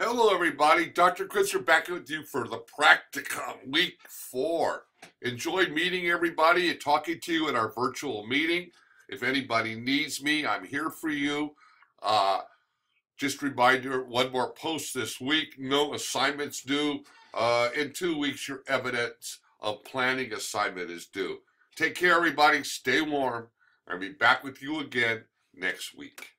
Hello, everybody. Dr. Kritzer, we're back with you for the Practicum Week 4. Enjoyed meeting everybody and talking to you in our virtual meeting. If anybody needs me, I'm here for you. Uh, just reminder, one more post this week. No assignments due. Uh, in two weeks, your evidence of planning assignment is due. Take care, everybody. Stay warm. I'll be back with you again next week.